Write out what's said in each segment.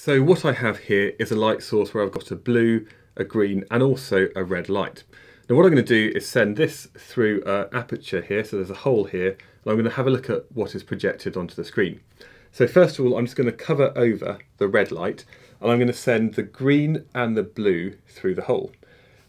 So what I have here is a light source where I've got a blue, a green and also a red light. Now what I'm going to do is send this through an aperture here, so there's a hole here, and I'm going to have a look at what is projected onto the screen. So first of all I'm just going to cover over the red light and I'm going to send the green and the blue through the hole.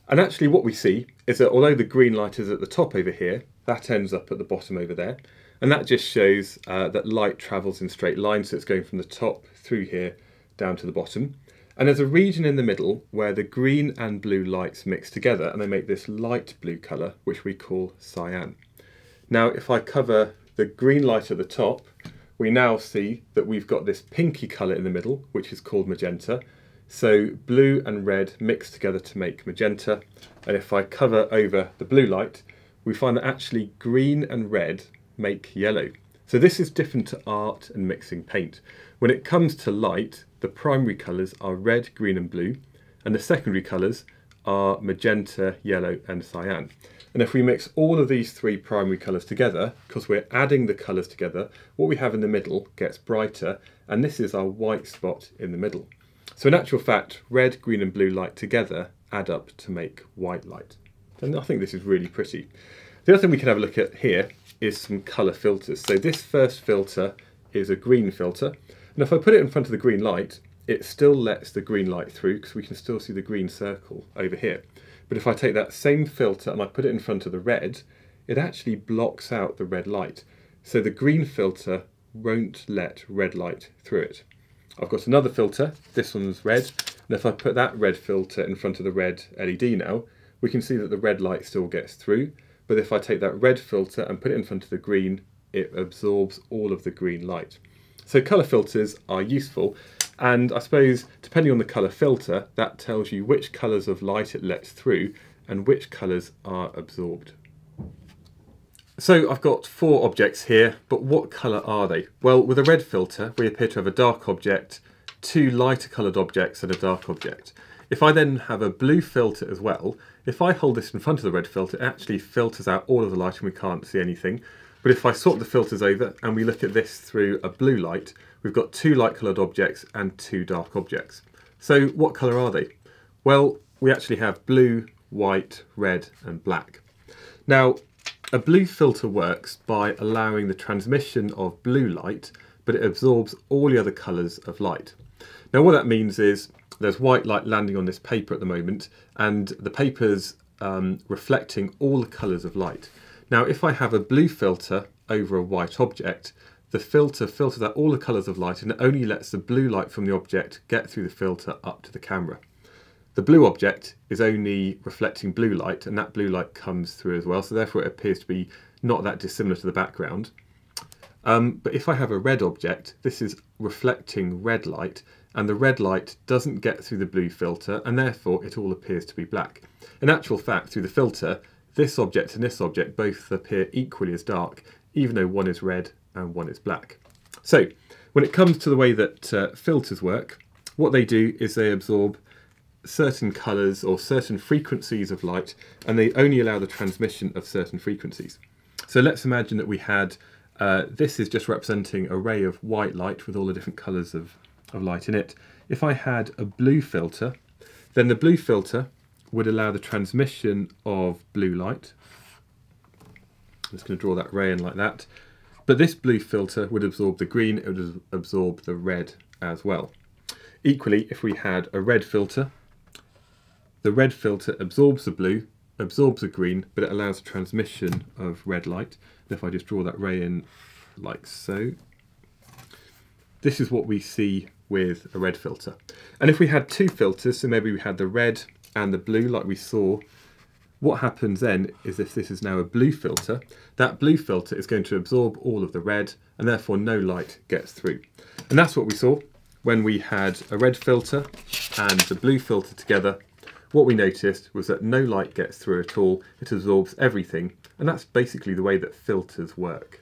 And actually what we see is that although the green light is at the top over here, that ends up at the bottom over there. And that just shows uh, that light travels in straight lines, so it's going from the top through here down to the bottom. And there's a region in the middle where the green and blue lights mix together and they make this light blue colour, which we call cyan. Now, if I cover the green light at the top, we now see that we've got this pinky colour in the middle, which is called magenta. So blue and red mix together to make magenta. And if I cover over the blue light, we find that actually green and red make yellow. So this is different to art and mixing paint. When it comes to light, the primary colours are red, green and blue, and the secondary colours are magenta, yellow and cyan. And if we mix all of these three primary colours together, because we're adding the colours together, what we have in the middle gets brighter, and this is our white spot in the middle. So in actual fact, red, green and blue light together add up to make white light. And I think this is really pretty. The other thing we can have a look at here is some colour filters. So this first filter is a green filter. And if I put it in front of the green light, it still lets the green light through because we can still see the green circle over here. But if I take that same filter and I put it in front of the red, it actually blocks out the red light. So the green filter won't let red light through it. I've got another filter, this one's red, and if I put that red filter in front of the red LED now, we can see that the red light still gets through, but if I take that red filter and put it in front of the green, it absorbs all of the green light. So colour filters are useful, and I suppose depending on the colour filter, that tells you which colours of light it lets through and which colours are absorbed. So I've got four objects here, but what colour are they? Well, with a red filter, we appear to have a dark object, two lighter coloured objects and a dark object. If I then have a blue filter as well, if I hold this in front of the red filter, it actually filters out all of the light and we can't see anything. But if I sort the filters over and we look at this through a blue light, we've got two light coloured objects and two dark objects. So what colour are they? Well, we actually have blue, white, red and black. Now, a blue filter works by allowing the transmission of blue light, but it absorbs all the other colours of light. Now what that means is there's white light landing on this paper at the moment and the paper's um, reflecting all the colours of light. Now if I have a blue filter over a white object, the filter filters out all the colours of light and it only lets the blue light from the object get through the filter up to the camera. The blue object is only reflecting blue light and that blue light comes through as well, so therefore it appears to be not that dissimilar to the background. Um, but if I have a red object, this is reflecting red light and the red light doesn't get through the blue filter and therefore it all appears to be black. In actual fact, through the filter, this object and this object both appear equally as dark, even though one is red and one is black. So, when it comes to the way that uh, filters work, what they do is they absorb certain colours or certain frequencies of light and they only allow the transmission of certain frequencies. So let's imagine that we had, uh, this is just representing a ray of white light with all the different colours of of light in it. If I had a blue filter, then the blue filter would allow the transmission of blue light. I'm just going to draw that ray in like that. But this blue filter would absorb the green, it would absorb the red as well. Equally, if we had a red filter, the red filter absorbs the blue, absorbs the green, but it allows transmission of red light. And if I just draw that ray in like so, this is what we see with a red filter. And if we had two filters, so maybe we had the red and the blue like we saw, what happens then is if this is now a blue filter, that blue filter is going to absorb all of the red and therefore no light gets through. And that's what we saw when we had a red filter and the blue filter together. What we noticed was that no light gets through at all, it absorbs everything, and that's basically the way that filters work.